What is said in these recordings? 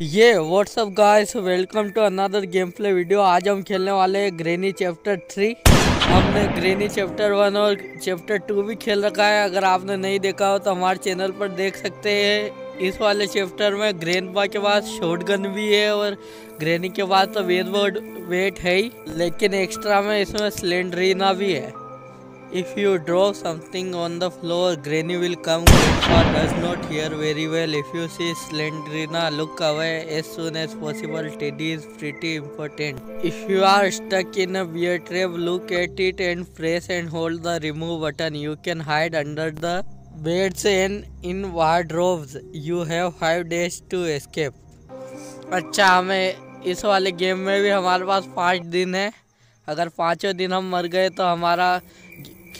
ये what's up guys welcome to another game play video आज हम खेलने वाले हैं ग्रेनी चैप्टर थ्री हमने ग्रेनी चैप्टर वन और चैप्टर टू भी खेल रखा है। अगर आपने नहीं देखा हो तो हमारे चैनल पर देख सकते हैं। इस वाले चैप्टर में ग्रेन पा के पास शॉर्ट गन भी है और ग्रेनी के पास तो वेट वेट है ही। लेकिन एक्स्ट्रा में इसमें सिलेंडरीना भी है। If you drop something on the floor, Granny will come or does not hear very well. If you see Slendrina, look away as soon as possible. Teddy is pretty important. If you are stuck in a bear trap, look at it and press and hold the remove button. You can hide under the beds and in wardrobes. You have five days to escape. अच्छा हमें इस वाले game में भी हमारे पास पाँच दिन है अगर पाँचों दिन हम मर गए तो हमारा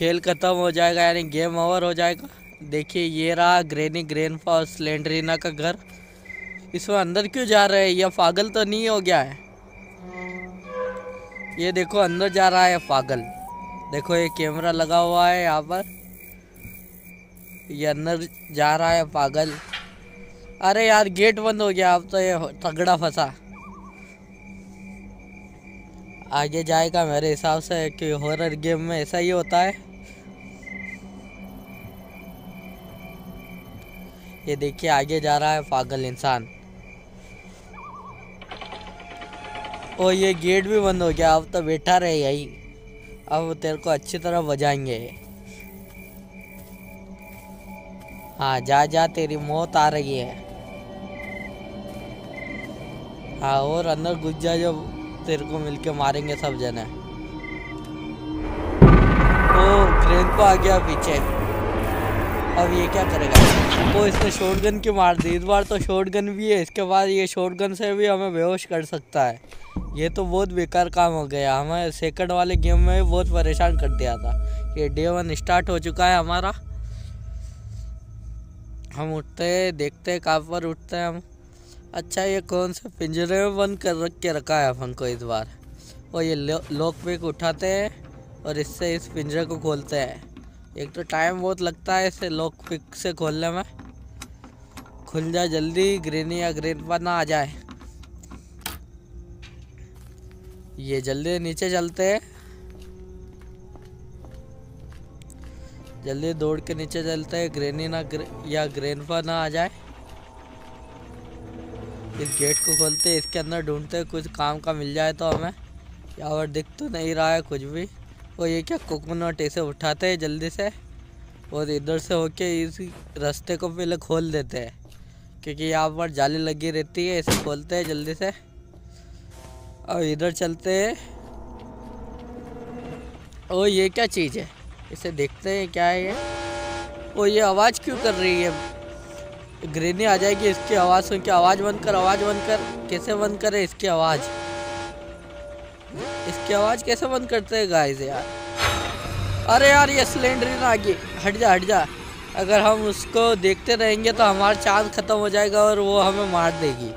खेल ख़त्म हो जाएगा, यानी गेम ओवर हो जाएगा। देखिए, ये रहा ग्रेनी ग्रेन फॉर स्लेंड्रीना का घर। इसमें अंदर क्यों जा रहे हैं? यह पागल तो नहीं हो गया है। ये देखो, अंदर जा रहा है पागल। देखो, ये कैमरा लगा हुआ है यहाँ पर। ये अंदर जा रहा है पागल। अरे यार गेट बंद हो गया। अब तो ये तगड़ा फंसा। आगे जाएगा मेरे हिसाब से कि हॉरर गेम में ऐसा ही होता है। ये देखिए, आगे जा रहा है पागल इंसान। ओ, ये गेट भी बंद हो गया। अब तो बैठा रहे यही। अब तेरे को अच्छी तरह बजाएँगे। हाँ जा जा, तेरी मौत आ रही है। हाँ और अंदर घुस जा जो तेरे को मिलके मारेंगे सब जने। ओ ट्रेन को आ गया पीछे। अब ये क्या करेगा? तो इसने गन की मार दी? इस बार तो शॉर्ट गन भी है इसके बाद ये शॉर्ट गन से भी हमें बेहोश कर सकता है। ये तो बहुत बेकार काम हो गया। हमें सेकंड वाले गेम में बहुत परेशान कर दिया था। ये डे वन स्टार्ट हो चुका है हमारा। हम उठते हैं देखते हैं कहाँ पर उठते हैं हम। अच्छा ये कौन से पिंजरे में बंद कर रख के रखा है अपन को इस बार? और ये लॉक लो, पिक उठाते हैं और इससे इस पिंजरे को खोलते हैं। एक तो टाइम बहुत लगता है इसे लॉक पिक से खोलने में। खुल जाए जल्दी ग्रीन या ग्रीन पर ना आ जाए। ये जल्दी नीचे चलते हैं। जल्दी दौड़ के नीचे चलते हैं ग्रेनी ना ग्रे, या ग्रेन पर ना आ जाए। इस गेट को खोलते इसके अंदर ढूंढते कुछ काम का मिल जाए तो हमें। यहाँ पर दिख तो नहीं रहा है कुछ भी। और ये क्या कोकोनट ऐसे उठाते हैं जल्दी से और इधर से होके इस रास्ते को पहले खोल देते हैं, क्योंकि यहाँ पर जाली लगी रहती है, इसे खोलते हैं जल्दी से। और इधर चलते हैं। ओ ये क्या चीज़ है? इसे देखते हैं क्या है ये? ओ ये आवाज़ क्यों कर रही है? ग्रेनी आ जाएगी इसकी आवाज़ सुन के आवाज़ बंद कर, आवाज़ बंद कर। कैसे बंद करे इसकी आवाज़? इसकी आवाज़ कैसे बंद करते हैं गाइस यार? अरे यार, ये सिलेंडर आ गई हट जा हट जा। अगर हम उसको देखते रहेंगे तो हमारा चाँद ख़त्म हो जाएगा और वो हमें मार देगी।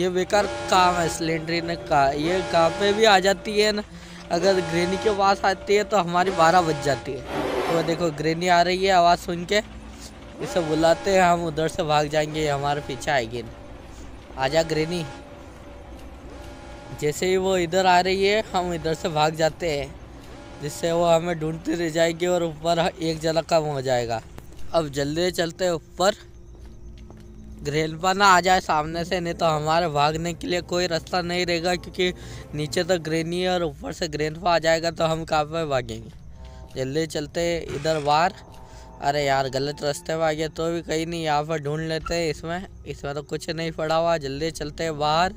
ये बेकार काम है सिलेंडर का ये कहाँ पे भी आ जाती है ना। अगर ग्रेनी के पास आती है तो हमारी बारह बज जाती है। तो देखो ग्रेनी आ रही है आवाज़ सुन के। इसे बुलाते हैं, हम उधर से भाग जाएँगे, हमारे पीछे आएगी। आजा ग्रेनी जैसे ही वो इधर आ रही है, हम इधर से भाग जाते हैं, जिससे वो हमें ढूंढती रह जाएगी और ऊपर एक जला कम हो जाएगा। अब जल्दी चलते ऊपर। ग्रेलपा ना आ जाए सामने से, नहीं तो हमारे भागने के लिए कोई रास्ता नहीं रहेगा, क्योंकि नीचे तो ग्रेनी है और ऊपर से ग्रेनपा आ जाएगा तो हम कहाँ पर भागेंगे। जल्दी चलते इधर बाहर। अरे यार, गलत रास्ते में आ गया तो भी कहीं नहीं, यहाँ पर ढूंढ लेते हैं इसमें। इसमें तो कुछ नहीं पड़ा हुआ, जल्दी चलते बाहर।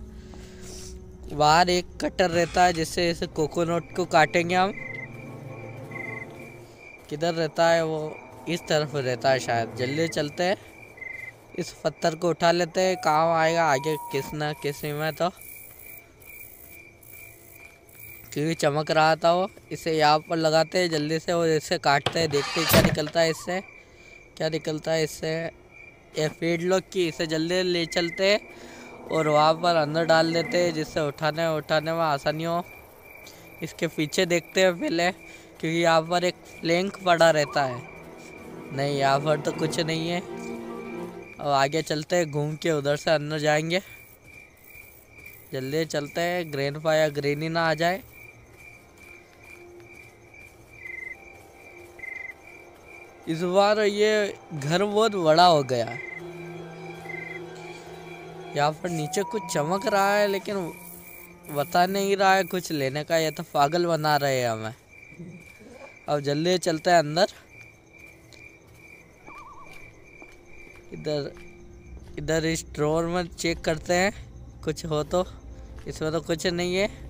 बाहर एक कटर रहता है जिससे इस कोकोनट को काटेंगे हम। किधर रहता है वो? इस तरफ़ रहता है शायद। जल्दी चलते हैं। इस पत्थर को उठा लेते हैं। काम आएगा आगे किस न किसमें तो। क्योंकि चमक रहा था वो। इसे यहाँ पर लगाते हैं। जल्दी से और इसे काटते हैं। देखते हैं क्या निकलता है इससे। क्या निकलता है इससे। ये फ़ीड लोग की। इसे जल्दी ले चलते हैं। और वहाँ पर अंदर डाल देते हैं, जिससे उठाने उठाने में आसानी हो। इसके पीछे देखते हैं पहले, क्योंकि यहाँ पर एक प्लैंक पड़ा रहता है। नहीं, यहाँ पर तो कुछ नहीं है। अब आगे चलते हैं, घूम के उधर से अंदर जाएँगे। जल्दी चलते हैं ग्रैंड या ग्रेनी ना आ जाए। इस बार ये घर बहुत बड़ा हो गया। है यहाँ पर नीचे कुछ चमक रहा है, लेकिन बता नहीं रहा है कुछ लेने का। ये तो पागल बना रहे हैं हमें। अब जल्दी चलते हैं अंदर। इधर इधर इस ड्रोर में चेक करते हैं। कुछ हो तो इसमें तो कुछ नहीं है।